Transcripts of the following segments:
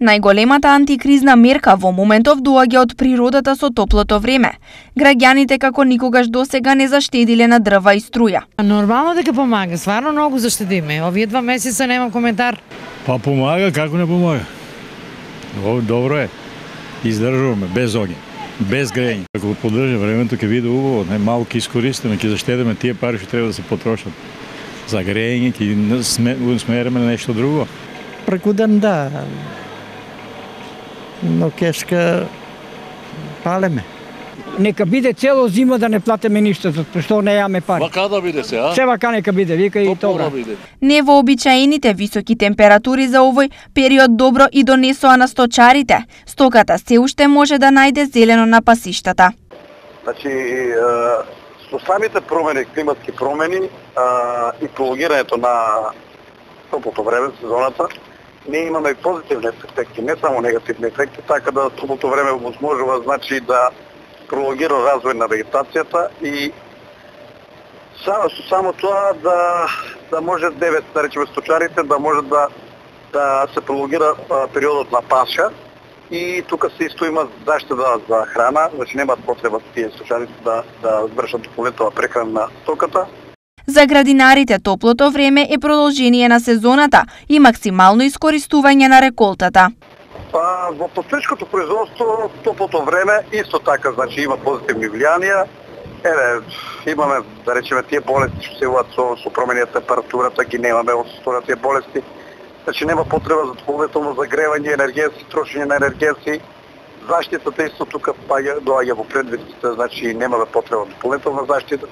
Најголемата антикризна мерка во моментов доаѓа од природата со топлото време. Граѓаните како никогаш досега не заштедиле на дрва и струја. Нормално дека помага, стварно многу заштедиме. Овие два месеца нема коментар. Па помага, како не помага? О, добро е. Издржуваме без огњ, без грење. Ако поддржи времето ќе биде убаво, не малку искористиме, ќе заштедиме тие пари што треба да се потрошат. За грење ќе смереме на нешто друго. Преку ден да, но кешка палеме. Нека биде цело зима да не платиме ништо, затоа што не јаме пари. Вака да биде се, а? Се вака нека биде, вика и тоа. биде. Невообичаените високи температури за овој период добро и донесоа на сточарите. Стоката се уште може да најде зелено на пасиштата. Значи, со самите промени, климатски промени а, и прологирањето на топлото време, сезоната, ние имаме и позитивни ефекти, не само негативни ефекти, така да трудното време возможува значи да прологира развој на вегетацијата и само само тоа да да може девет, да речеме сточарите, да може да да се прологира а, периодот на паша и тука се исто има заштеда за храна, значи немаат потреба тие сточарите да да вршат дополнителна прехрана на стоката. За градинарите топлото време е продолжение на сезоната и максимално искористување на реколтата. Па во постоечкото производство топлото време исто така значи има позитивни влијанија. Еве имаме да речеме тие болести што се јавуваат со со променија температурата ги немаме од тие болести. Значи нема потреба за дополнително загревање, енергетски трошење на енергетски. Заштитата исто тука доаѓа во предвид, значи немаме потреба за дополнителна заштита.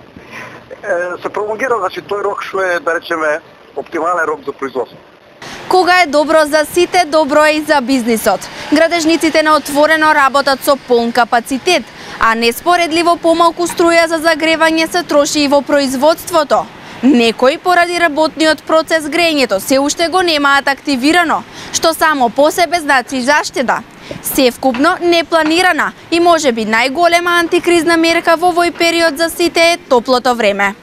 Се пролонгира значи тој рок што е да речеме оптимален рок за производство. Кога е добро за сите, добро е и за бизнисот. Градежниците на отворено работат со полн капацитет, а неспоредливо помалку струја за загревање се троши и во производството. Некои поради работниот процес грењето се уште го немаат активирано, што само по себе значи заштеда. Севкупно непланирана и може би најголема антикризна мерка во овој период за сите е топлото време.